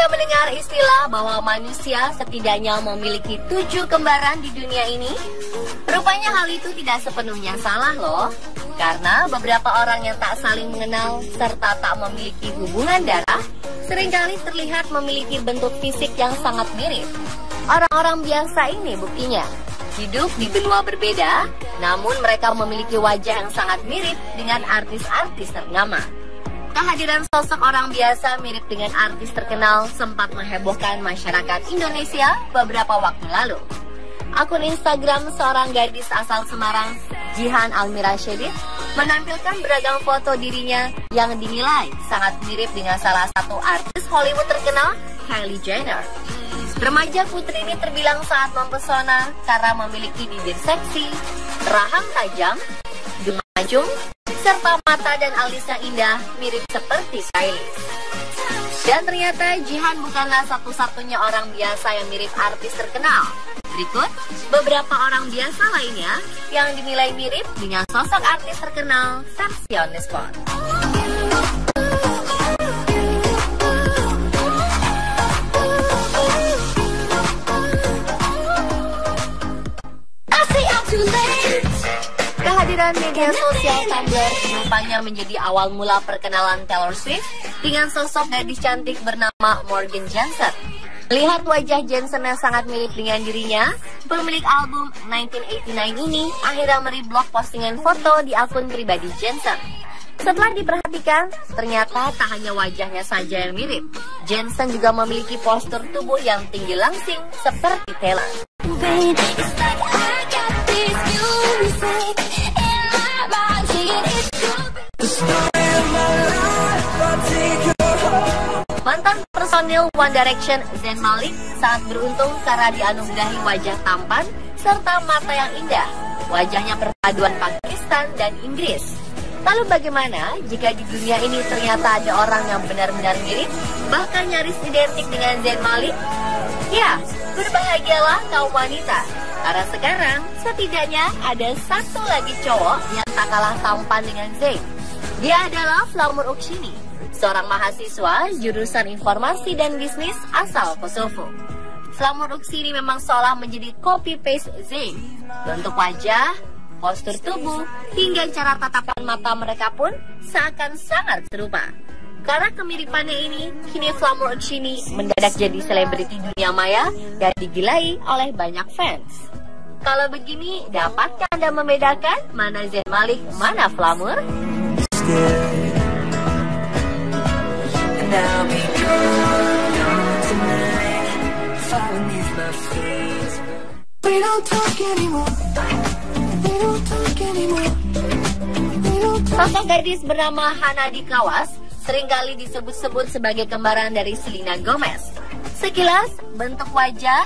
kita mendengar istilah bahwa manusia setidaknya memiliki tujuh kembaran di dunia ini? Rupanya hal itu tidak sepenuhnya salah loh. Karena beberapa orang yang tak saling mengenal serta tak memiliki hubungan darah sering kali terlihat memiliki bentuk fisik yang sangat mirip. Orang-orang biasa ini buktinya hidup di benua berbeda, namun mereka memiliki wajah yang sangat mirip dengan artis-artis ternama. Kehadiran sosok orang biasa mirip dengan artis terkenal sempat menghebohkan masyarakat Indonesia beberapa waktu lalu. Akun Instagram seorang gadis asal Semarang, Jihan Almira Shedid, menampilkan beragam foto dirinya yang dinilai sangat mirip dengan salah satu artis Hollywood terkenal, Kylie Jenner. Remaja putri ini terbilang sangat mempesona karena memiliki bibir seksi, rahang tajam, mancung, serta mata dan alis yang indah mirip seperti Kylie. Dan ternyata Jihan bukanlah satu-satunya orang biasa yang mirip artis terkenal. Berikut beberapa orang biasa lainnya yang dinilai mirip dengan sosok artis terkenal versi on. Kehadiran media sosial Tumblr rupanya menjadi awal mula perkenalan Taylor Swift dengan sosok gadis cantik bernama Morgan Johnson. Lihat wajah Jensen yang sangat mirip dengan dirinya, pemilik album 1989 ini akhirnya mereblok postingan foto di akun pribadi Jensen. Setelah diperhatikan, ternyata tak hanya wajahnya saja yang mirip. Jensen juga memiliki postur tubuh yang tinggi langsing seperti Taylor. Mantan personil One Direction Zayn Malik sangat beruntung karena dianugerahi wajah tampan serta mata yang indah. Wajahnya perpaduan Pakistan dan Inggris. Lalu bagaimana jika di dunia ini ternyata ada orang yang benar-benar mirip, bahkan nyaris identik dengan Zayn Malik? Ya, berbahagialah kaum wanita. Karena sekarang setidaknya ada satu lagi cowok yang tak kalah tampan dengan Zayn. Dia adalah Flamur Ukshini, seorang mahasiswa jurusan informasi dan bisnis asal Kosovo. Flamur Ukshini memang seolah menjadi copy-paste Zayn. Bentuk wajah, postur tubuh, hingga cara tatapan mata mereka pun seakan sangat serupa. Karena kemiripannya ini, kini Flamur Ukshini mendadak jadi selebriti dunia maya dan digilai oleh banyak fans. Kalau begini, dapatkah Anda membedakan mana Zayn Malik, mana Flamur? Sosok gadis bernama Hana di Kawas sering kali disebut-sebut sebagai kembaran dari Selena Gomez. Sekilas, bentuk wajah,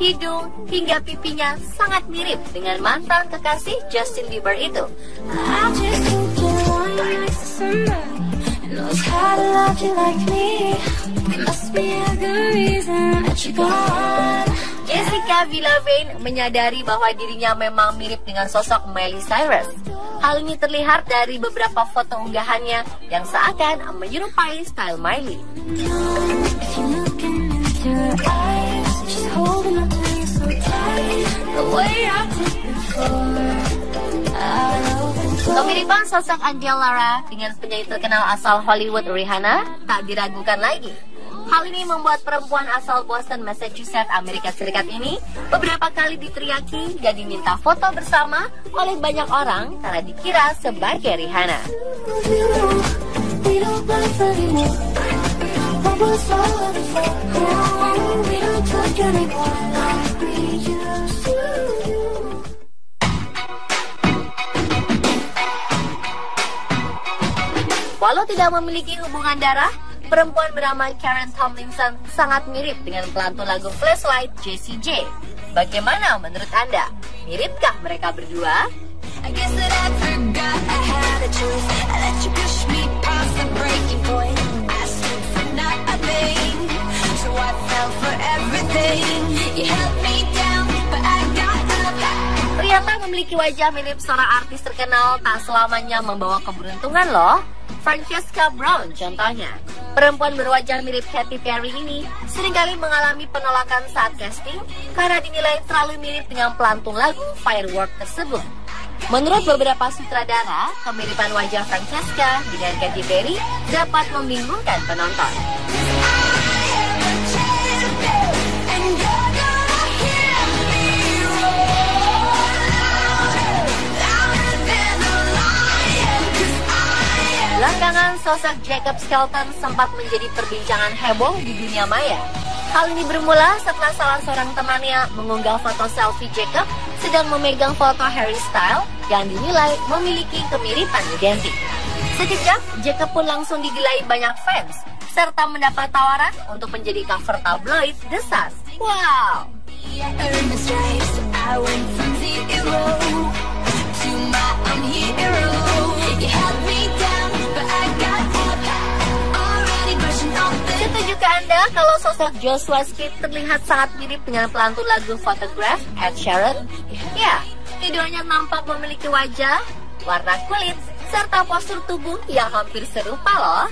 hidung, hingga pipinya sangat mirip dengan mantan kekasih Justin Bieber itu. Jessica Villavane menyadari bahwa dirinya memang mirip dengan sosok Miley Cyrus. Hal ini terlihat dari beberapa foto unggahannya yang seakan menyerupai style Miley. Kemiripan sosok Angel Lara dengan penyanyi terkenal asal Hollywood Rihanna tak diragukan lagi. Hal ini membuat perempuan asal Boston, Massachusetts, Amerika Serikat ini beberapa kali diteriaki dan diminta foto bersama oleh banyak orang karena dikira sebagai Rihanna. Walau tidak memiliki hubungan darah, perempuan bernama Karen Tomlinson sangat mirip dengan pelantun lagu Flashlight Jessie J. Bagaimana menurut Anda? Miripkah mereka berdua? Ternyata memiliki wajah mirip seorang artis terkenal tak selamanya membawa keberuntungan loh. Francesca Brown contohnya. Perempuan berwajah mirip Katy Perry ini sering kali mengalami penolakan saat casting karena dinilai terlalu mirip dengan pelantung lagu Firework tersebut. Menurut beberapa sutradara, kemiripan wajah Francesca dengan Katy Perry dapat membingungkan penonton. Belakangan sosok Jacob Skelton sempat menjadi perbincangan heboh di dunia maya. Hal ini bermula setelah salah seorang temannya mengunggah foto selfie Jacob sedang memegang foto Harry Styles yang dinilai memiliki kemiripan identik. Sekejap, Jacob pun langsung digelai banyak fans serta mendapat tawaran untuk menjadi cover tabloid The Sun. Wow! Ke Anda kalau sosok Joshua Smith terlihat sangat mirip dengan pelantun lagu Photograph Ed Sheeran? Ya, keduanya nampak memiliki wajah, warna kulit, serta postur tubuh yang hampir serupa loh.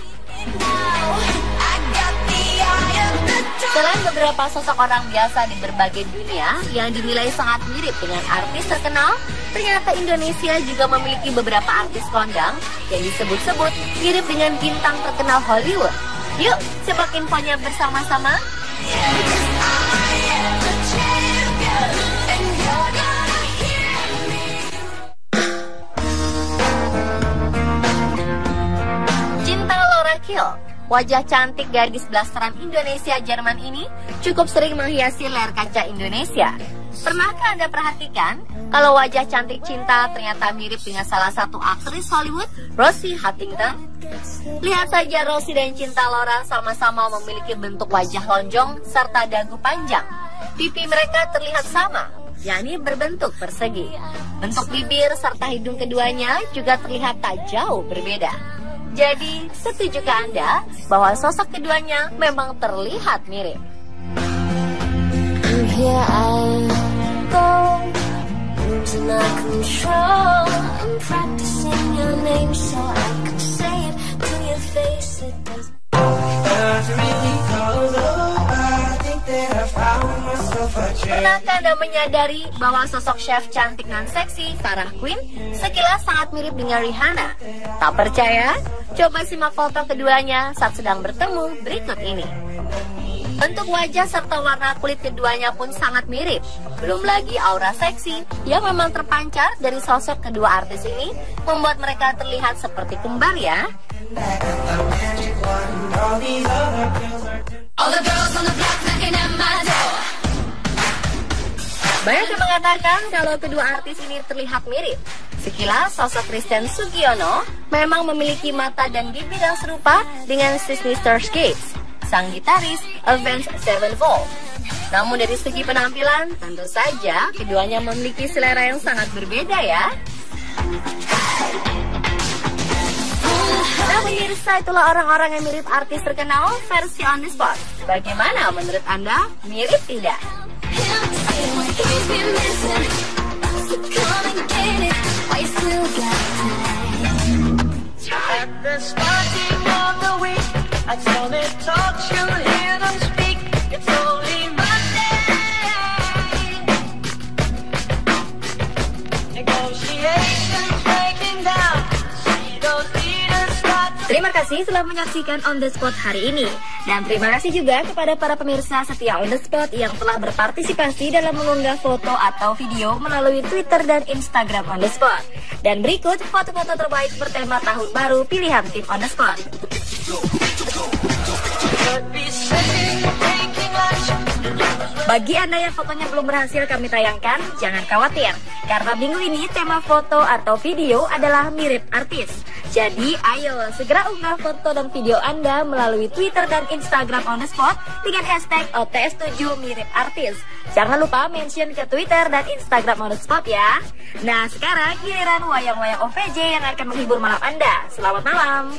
Selain beberapa sosok orang biasa di berbagai dunia yang dinilai sangat mirip dengan artis terkenal, ternyata Indonesia juga memiliki beberapa artis kondang yang disebut-sebut mirip dengan bintang terkenal Hollywood. Yuk, simak infonya bersama-sama. Cinta Laura Kill Wajah cantik gadis blasteran Indonesia Jerman ini cukup sering menghiasi layar kaca Indonesia. Pernahkah Anda perhatikan kalau wajah cantik cinta ternyata mirip dengan salah satu aktris Hollywood, Rosie Huntington? Lihat saja Rosie dan Cinta Laura sama-sama memiliki bentuk wajah lonjong serta dagu panjang. Pipi mereka terlihat sama, yakni berbentuk persegi. Bentuk bibir serta hidung keduanya juga terlihat tak jauh berbeda. Jadi, setujukah Anda bahwa sosok keduanya memang terlihat mirip? Here I control. I'm. Pernahkah Anda menyadari bahwa sosok chef cantik dan seksi Sarah Quinn sekilas sangat mirip dengan Rihanna? Tak percaya? Coba simak foto keduanya saat sedang bertemu berikut ini. Bentuk wajah serta warna kulit keduanya pun sangat mirip. Belum lagi aura seksi yang memang terpancar dari sosok kedua artis ini membuat mereka terlihat seperti kembar ya. Banyak yang mengatakan kalau kedua artis ini terlihat mirip. Sekilas sosok Kristen Sugiono memang memiliki mata dan bibir yang serupa dengan Sisney Starscapes, sang gitaris Avenged Sevenfold. Namun dari segi penampilan, tentu saja keduanya memiliki selera yang sangat berbeda ya. Nah pemirsa itulah orang-orang yang mirip artis terkenal versi on the spot. Bagaimana menurut Anda? Mirip tidak? At the starting Terima kasih telah menyaksikan On The Spot hari ini. Dan terima kasih juga kepada para pemirsa setia On The Spot yang telah berpartisipasi dalam mengunggah foto atau video melalui Twitter dan Instagram On The Spot. Dan berikut foto-foto terbaik bertema tahun baru pilihan tim On The Spot. Bagi Anda yang fotonya belum berhasil kami tayangkan, jangan khawatir. Karena minggu ini tema foto atau video adalah mirip artis. Jadi ayo segera unggah foto dan video Anda melalui Twitter dan Instagram on the spot dengan hashtag OTS7 mirip artis. Jangan lupa mention ke Twitter dan Instagram on the spot ya. Nah sekarang giliran wayang-wayang OVJ yang akan menghibur malam Anda. Selamat malam.